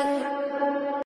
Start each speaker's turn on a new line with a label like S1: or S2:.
S1: Bye.